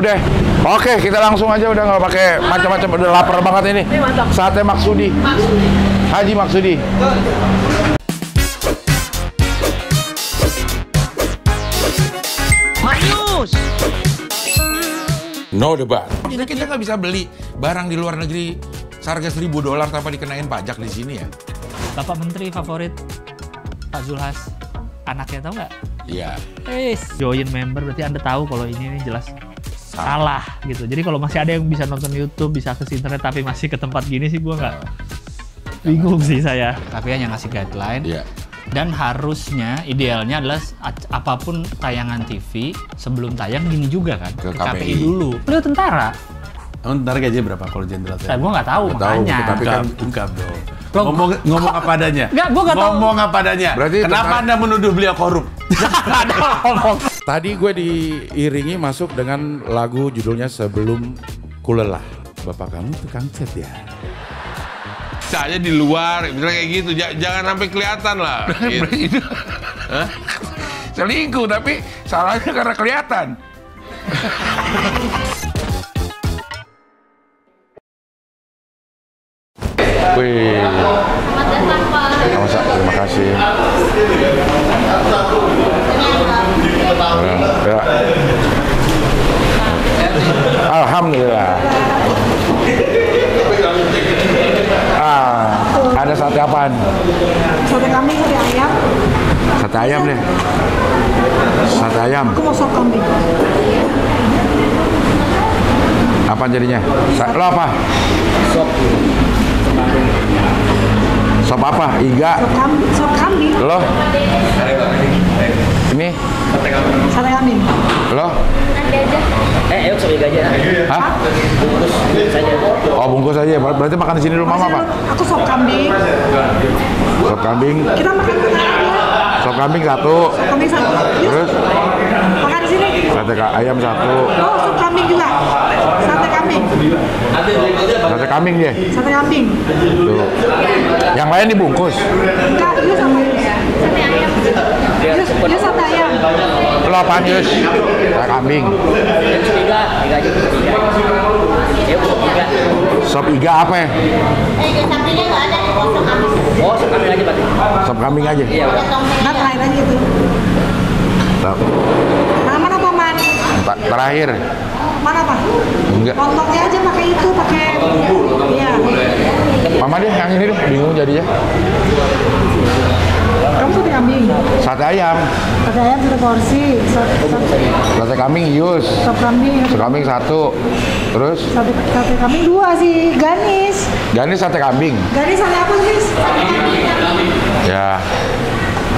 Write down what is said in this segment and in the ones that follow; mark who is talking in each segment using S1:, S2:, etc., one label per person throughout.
S1: Udah. Oke, kita langsung aja udah nggak pakai macam-macam. Udah lapar banget ini. Sate Maksudi. Haji Maksudi. No debat. Jadi kita nggak bisa beli barang di luar negeri seharga 1000 dolar tanpa dikenain pajak di sini ya.
S2: Bapak Menteri favorit Pak Zulhas. Anaknya tahu nggak?
S1: Iya.
S2: Yes. Join member berarti Anda tahu kalau ini, ini jelas salah gitu. Jadi kalau masih ada yang bisa nonton YouTube, bisa ke internet tapi masih ke tempat gini sih gua nggak bingung sih saya. Tapi hanya ngasih guideline.
S1: Iya.
S2: Dan harusnya idealnya adalah apa pun tayangan TV sebelum tayang gini juga kan
S1: Ke
S2: KPI,
S1: KPI.
S2: dulu. Beliau tentara.
S3: Emang ntar gajinya berapa kalau jenderal saya?
S2: gue nggak tahu
S1: tahu,
S2: makanya.
S1: tapi kan-
S3: ungkap dong.
S2: Loh,
S3: ngomong ngomong apa adanya.
S2: Nggak, gua nggak tahu.
S3: Ngomong apa adanya.
S1: Berarti
S3: Kenapa
S1: tentara-
S3: Anda menuduh beliau korup?
S2: ada ngomong.
S1: Tadi gue diiringi masuk dengan lagu judulnya Sebelum Kulelah. Bapak kamu tukang cat ya?
S4: Saya di luar, misalnya kayak gitu, Ja- jangan sampai kelihatan lah. gitu. Hah?
S1: Selingkuh, tapi salahnya karena kelihatan. Wih, Terima kasih. Ya. Alhamdulillah. Ah, ada sate apaan?
S5: Sate kambing, sate ayam.
S1: Sate ayam deh. Sate ayam.
S5: Aku mau sop kambing.
S1: Apa jadinya? Sa- Lo apa?
S5: Sop.
S1: Sop apa? Iga.
S5: Sop kambing. Sop kambing.
S1: Lo? Ini?
S5: Sate kambing.
S1: Lo?
S6: Eh, ayo coba aja.
S1: Hah?
S6: Bungkus saja.
S1: Oh bungkus aja. Ber- Berarti makan di sini dulu mama apa?
S5: Aku sop kambing.
S1: Sop kambing.
S5: Kita makan.
S1: Sop kambing satu.
S5: Sop kambing satu.
S1: Terus
S5: makan di sini.
S1: sate ayam satu.
S5: Oh, sop kambing juga. Sate kambing.
S1: Sate kambing dia.
S5: Sate kambing.
S1: Tuh. Yang lain dibungkus.
S5: Enggak, yuk sama. Sate ayam. Yuk sate ayam.
S1: Lo apaan Yus? Sate kambing.
S6: Tiga, tiga aja. Tiga aja. Ayo, tiga.
S1: Sop iga apa ya?
S6: Oh, sekali aja berarti.
S1: Sop kambing aja.
S6: Iya,
S5: Nah, terakhir aja.
S1: Tuh.
S5: Mana mana paman?
S1: Ta- Terakhir.
S5: Mana apa?
S1: Enggak.
S5: Lontongnya aja pakai itu, pakai. Iya.
S1: Mama deh yang ini deh. Bingung jadinya.
S5: Kamu sate kambing.
S1: Sate ayam.
S5: Sate ayam satu porsi. Sop,
S1: Sate kambing Yus.
S5: sop kambing.
S1: Sate kambing satu. Terus
S5: Sate, sate kambing dua sih, Ganis.
S1: Gani sate kambing.
S5: Ganis sate apa sih?
S1: Ya.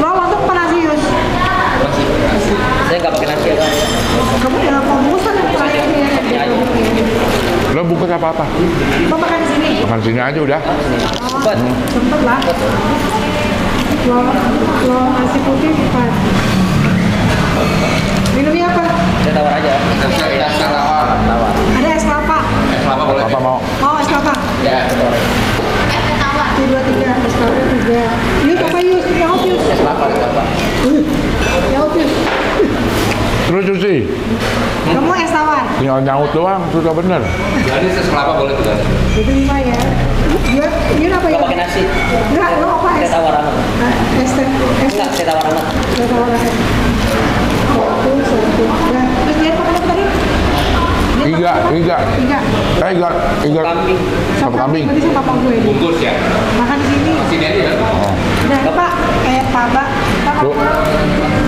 S5: Lo?
S6: Saya nggak pakai nasi ya, Bang.
S5: Kamu jangan pembungkusan yang terakhir ini ya.
S1: Lo bungkus apa apa?
S5: Lo makan di sini.
S1: Makan sini aja udah.
S6: Cepat.
S5: Cepet lah. Lo, lo nasi putih empat. Minumnya apa?
S6: Saya tawar aja. Tawar.
S5: Ada es kelapa.
S1: Apa mau?
S5: Mau es kelapa?
S6: Ya, tawar.
S5: Satu, dua, tiga. Es kelapa tiga. Yus apa Yus?
S6: Es kelapa, es kelapa.
S5: Yang Yus?
S1: Terus cuci.
S5: Kamu es tawar?
S1: Tinggal nyaut doang, sudah bener.
S5: Itu lima ya. Dia, dia apa ya?
S6: Pakai nasi.
S5: Enggak, lo apa es?
S6: tawar amat.
S5: Ah, Es teh, es
S6: Enggak, saya tawar.
S5: Satu, satu. Nah, terus dia pakai apa tadi? Dia
S1: Iga,
S5: pakai apa?
S1: iga.
S5: Iga.
S1: Eh, iga, iga.
S6: Kambing.
S1: Sop kambing.
S5: Tadi sama papa gue. Bungkus ya? Makan di sini. Sini aja. Udah, Pak. Eh, Pak. Pak,
S1: Tuh.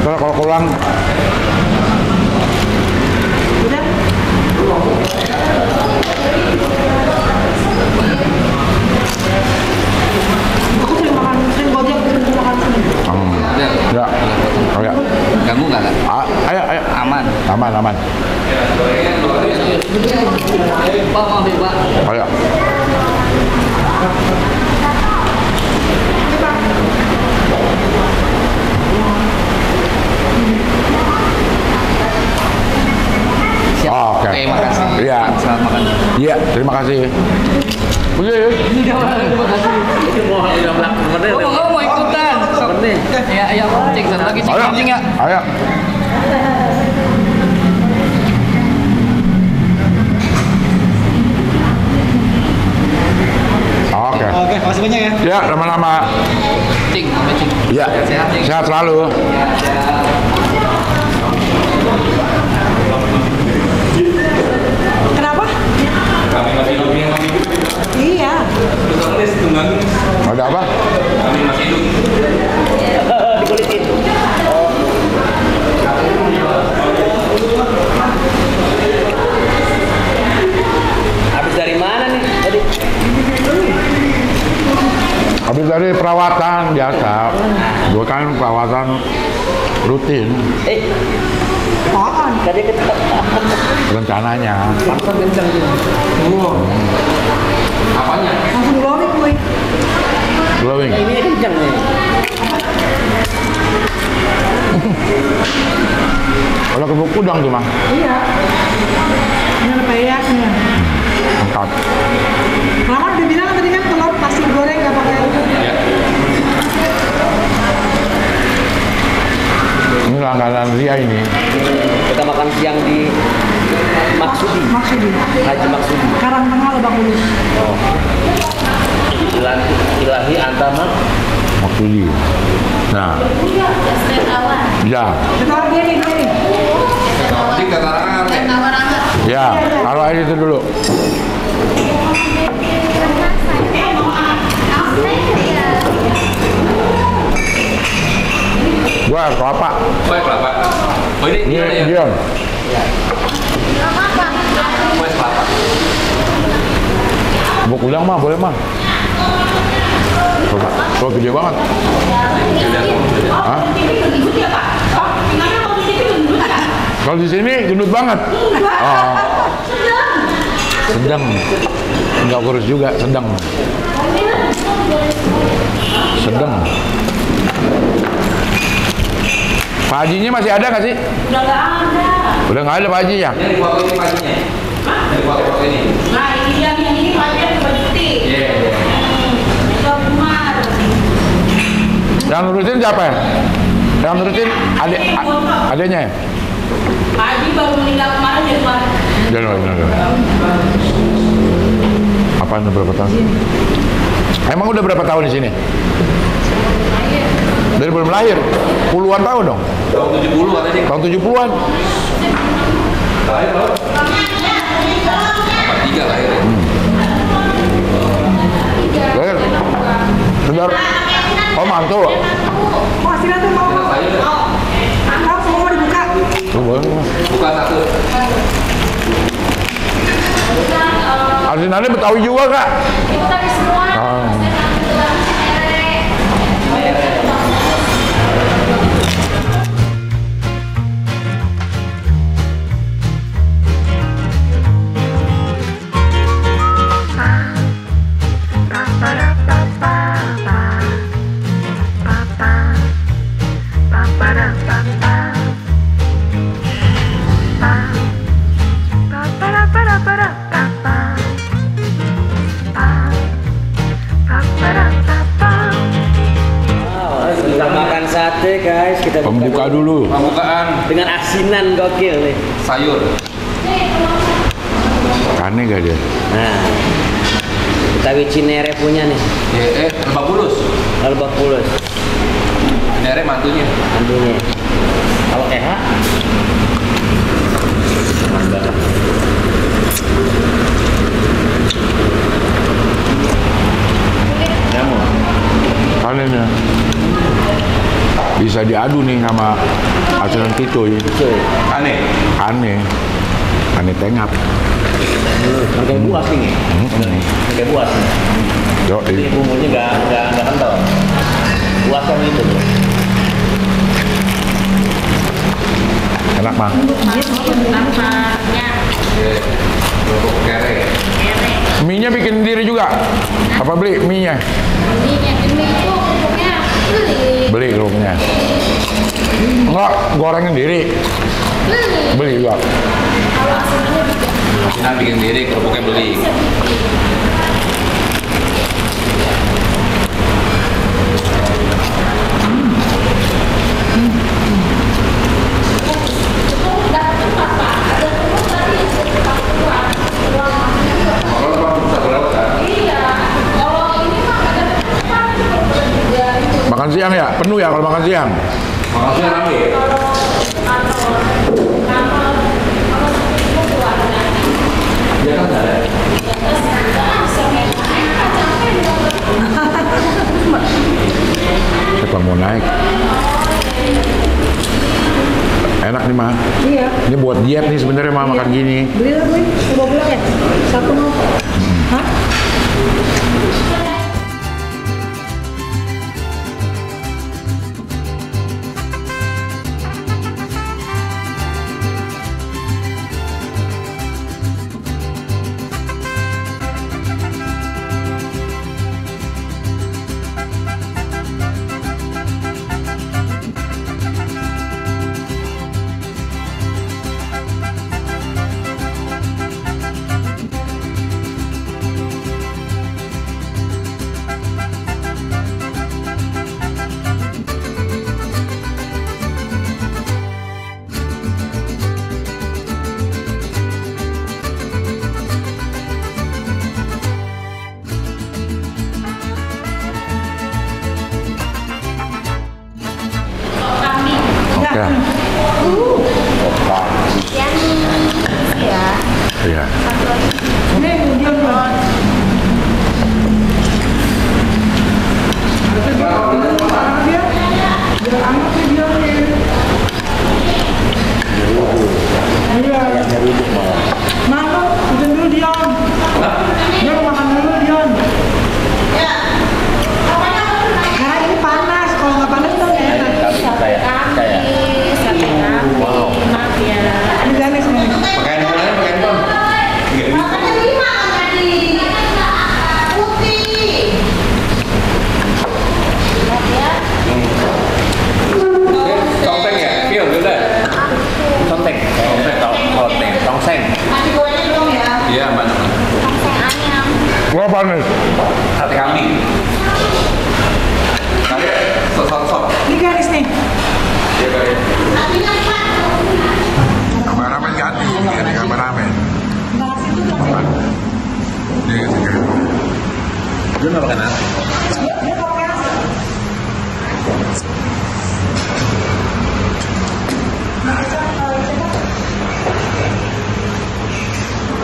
S1: Kalau kalau kurang,
S5: Udah. Aku sering makan, sering gojek, sering makan sini.
S1: hmm, ya, ya.
S6: Ganggu nggak,
S1: ayo, ayo.
S6: Aman.
S1: Aman, aman.
S6: Pak, maaf ya, Pak.
S1: Ayo.
S6: Siap.
S1: Oh, oke.
S6: Oke, makasih.
S1: Iya.
S6: Selamat makan.
S1: Iya, terima kasih. Selalu. Kalau ke udang tuh mah.
S5: Iya. Ini ada peyaknya.
S1: Angkat.
S5: Lama udah bilang tadi kan telur nasi goreng nggak pakai
S1: Ini langganan Ria ini.
S6: Kita makan siang di Maksudi.
S5: maksudnya.
S6: Haji Maksudi.
S5: Karang tengah lebak bulus.
S6: Ilahi, ilahi antama
S1: Maksudi. Nah. Ya.
S5: Betul dia nih, dia nih.
S1: Ya. Taruh air itu dulu. Gua kelapa.
S3: Kue kelapa. Oh ini
S1: Ini
S3: gimana ya?
S1: diam.
S3: Kue kelapa.
S1: Buk udang mah boleh mah. Coba. Gede banget. Hah? Kalau di sini gendut banget. Oh. Sedang. Enggak kurus juga, sedang. Sedang. Pak Hajinya masih ada nggak sih?
S7: Udah nggak ada.
S1: Udah nggak ada Pak Haji ya?
S3: Ini foto ini paginya. Ini foto ini.
S7: Nah ini yang yang ini aja berhenti.
S3: Iya.
S7: Udah Umar.
S1: Yang nurutin siapa ya? Yang nurutin adik adiknya ya?
S7: Haji baru meninggal kemarin ya kemarin.
S1: Januari, Januari. Apaan udah berapa tahun? Emang udah berapa tahun di sini? Dari belum lahir? Puluhan tahun dong?
S3: Tahun 70 katanya.
S1: Tahun 70-an?
S3: Lahir. Tiga lahir.
S1: Lahir? Benar? Oh mantu?
S5: Oh, sini tuh mau. Mau semua mau dibuka.
S1: Oh, boleh.
S3: Buka satu.
S1: Arsenalnya Betawi juga kak?
S7: Semua.
S1: Ah.
S6: Punya nih,
S3: Ya, eh, lebak bulus.
S6: Lebak Bulus,
S3: Nere mantunya.
S6: tentunya. Kalau EH, kamu
S1: Aneh nih. Bisa diadu nih sama Arsenal Kito ya.
S3: Aneh.
S1: Aneh. Aneh tengap.
S6: pakai buas nih,
S1: Hmm.
S6: pakai buas. nih.
S1: Yo,
S6: Jadi bumbunya nggak nggak nggak kental. Buas yang itu. tuh.
S1: Enak mah. Mie-nya bikin sendiri juga. Apa beli mie-nya?
S7: itu kerupuknya beli
S1: Beli kerupuknya. Enggak, goreng sendiri. Beli juga.
S3: Kita bikin sendiri, kerupuknya beli.
S1: Makan siang ya? Penuh ya kalau makan siang?
S3: Makasih rame. Dia kan ada.
S1: Siapa mau naik? Enak nih mah.
S5: Iya.
S1: Ini buat diet nih sebenarnya mah makan gini.
S5: Beli lah beli. Coba pulang ya. Satu mau. Hah?
S7: Artinya empat
S1: Kameramen ganti, ganti kameramen. Iya, iya.
S3: Lu nggak makan nasi?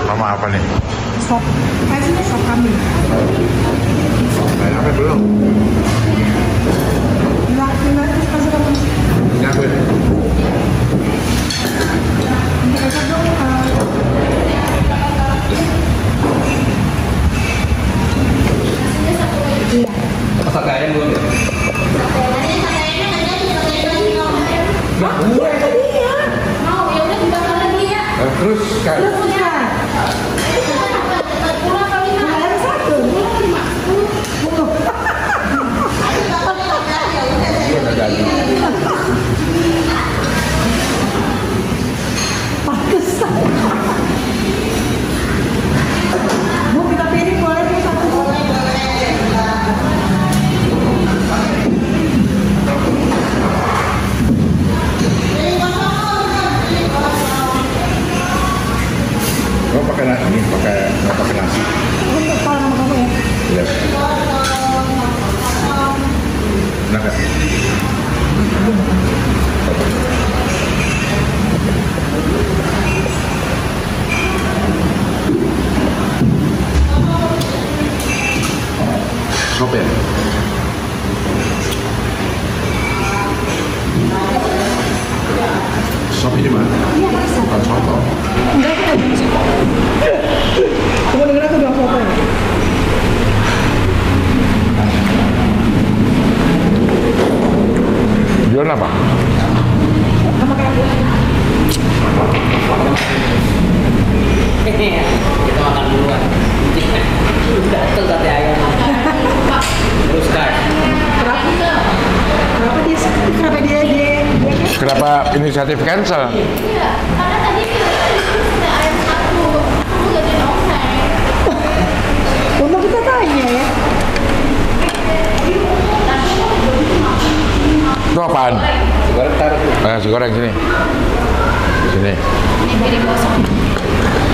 S1: Sama apa nih?
S5: Sop. Kasihnya sop kambing.
S1: Apa belum?
S3: Sate ayam belum
S6: ません。
S5: Kenapa
S1: inisiatif cancel?
S7: Iya, karena tadi.
S5: Untung kita tanya ya.
S1: Itu apaan?
S3: Goreng taruh.
S1: Eh, nasi goreng sini. Sini.
S7: Ini piring kosong.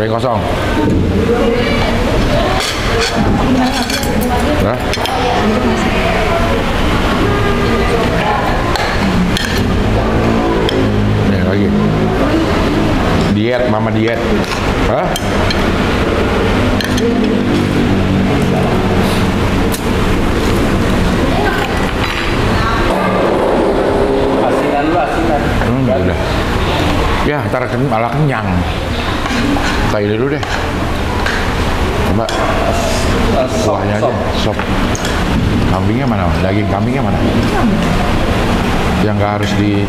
S1: Piring kosong. Nah. Lagi. Diet, mama diet. Hah?
S3: Asinan lu asinan.
S1: Hmm, udah. Ya, ntar malah kenyang. Kayak dulu deh. Coba kuahnya aja,
S3: sop.
S1: Kambingnya mana? Daging kambingnya mana? Yang nggak harus di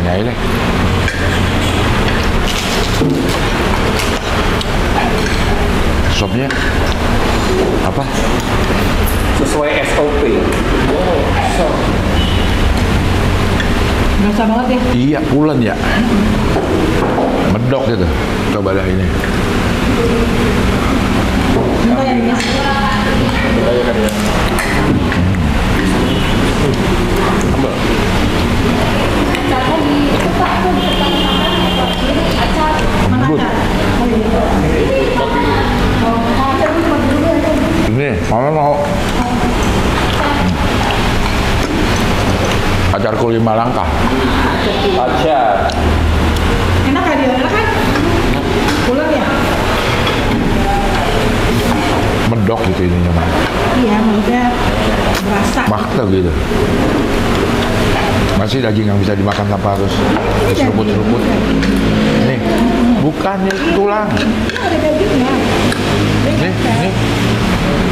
S1: aja deh. Sopnya apa?
S3: Sesuai SOP.
S5: Berasa banget ya.
S1: Iya, pulen ya. Medok gitu. Coba dah ini.
S5: Minta yang ini.
S1: Lembut. Ini, mama mau acar kuli Malangka.
S3: Acar.
S5: Enak kan dia? Enak kan? Pulang ya?
S1: Medok gitu ininya mah.
S5: Iya, maksudnya berasa.
S1: Makta gitu. Masih daging yang bisa dimakan tanpa harus seruput-seruput. Nih, bukan ini tulang.
S5: Ada dagingnya.
S1: Nih, nih.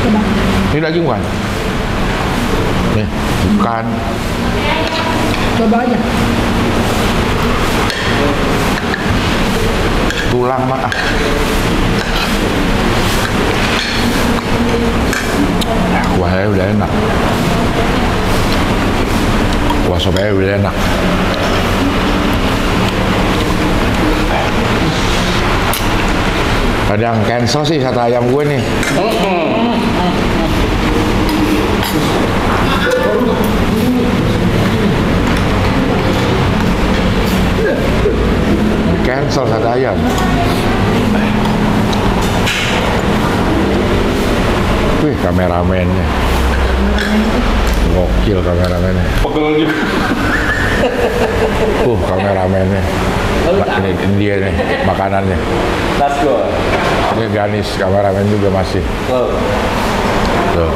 S5: Coba.
S1: Ini daging bukan? Nih, bukan.
S5: Coba aja.
S1: Tulang mah. ah. Nah, kuahnya udah enak. Kuah sopnya udah enak. Ada yang cancel sih sate ayam gue nih. Cancel sate ayam. Wih, kameramennya. Gokil kameramennya.
S3: Pegel juga.
S1: Uh, kameramennya. Ma- Ini, ini dia nih, makanannya.
S3: Let's go.
S1: Ini Ganis, kameramen juga masih.
S3: Go.
S1: Tuh.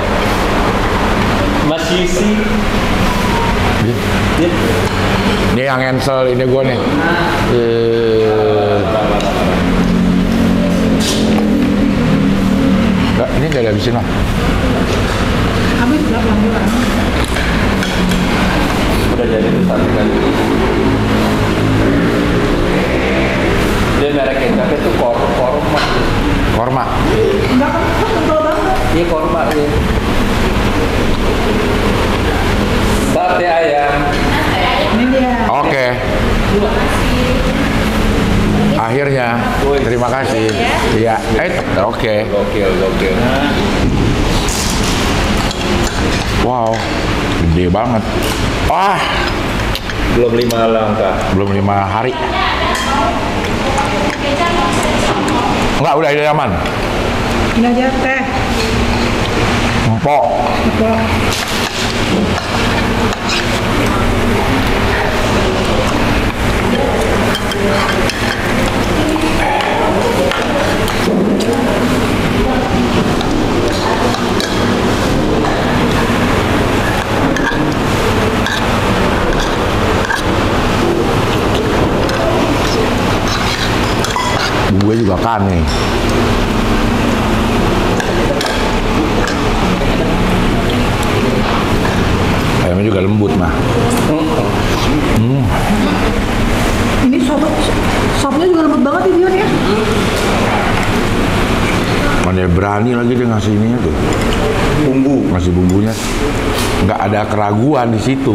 S3: Mas Yusi. Dit.
S1: Ini yang cancel, ini gue nih. Eh, Enggak, ini nggak dihabisin lah.
S5: Habis berapa bulan?
S3: Udah jadi tuh satu kali. Dia merek kecapnya tuh kor korma.
S1: Korma.
S5: Kan?
S3: Iya korma ya. Sate ayam.
S5: Ini dia.
S1: Oke. Akhirnya, terima kasih. Iya, eh, oke.
S3: Gokil, gokil.
S1: Wow, gede banget. Wah,
S3: Belum lima langkah.
S1: belum lima hari. Enggak, udah ini aman.
S5: Ini aja teh.
S1: Empok.
S5: Empok.
S1: Gue juga kan nih. Ayamnya juga lembut mah.
S5: Ini sop sopnya juga lembut banget ini Dion ya.
S1: berani lagi dia ngasih ininya tuh. Ngasih bumbunya. Nggak ada keraguan di situ.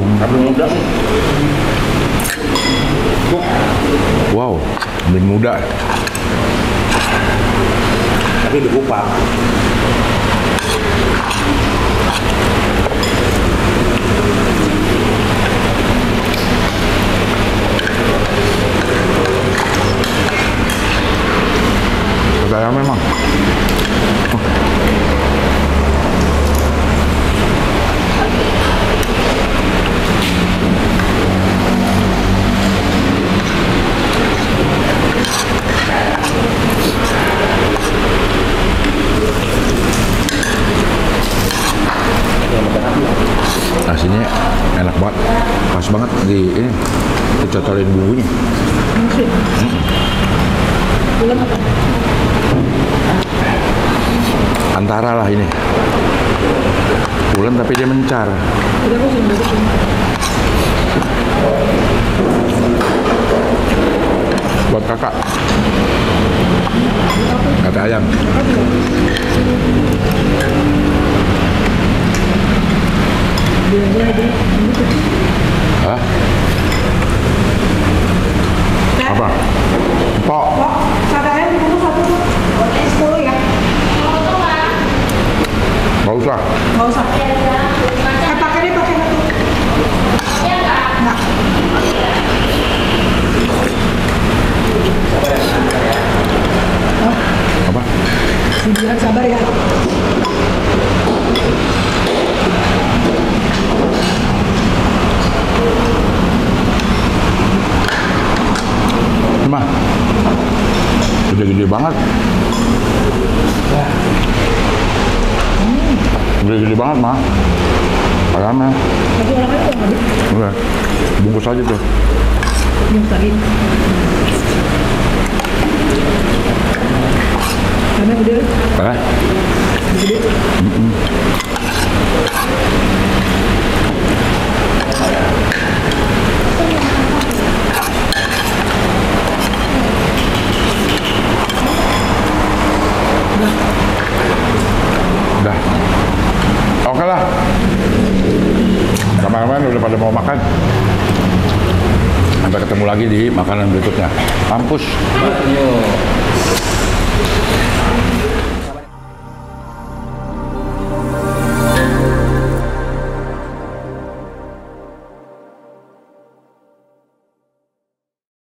S1: Wow, belum muda.
S8: Tapi dikupak.
S1: Kata memang. Nasinya enak banget, pas banget di ini dicocolin bumbunya. Antara lah ini. Pulen tapi dia mencar. Buat kakak. Kata ayam. Hah? Apa? Pok.
S5: Sada ayam dibungkus satu. Sepuluh ya?
S1: Nggak usah.
S5: Nggak usah. Eh, pakai deh, pakai satu. Nggak.
S1: Apa?
S5: Bilang sabar ya.
S1: Mah. Gede-gede banget. Gede-gede banget, mah. Ayamnya.
S5: Satu orang aja nggak bisa.
S1: Udah. Bungkus aja tuh.
S5: Yang tadi. Karena gede.
S1: Eh?
S5: Gede.
S1: Udah. Oke lah. Kameramen udah pada mau makan. Sampai ketemu lagi di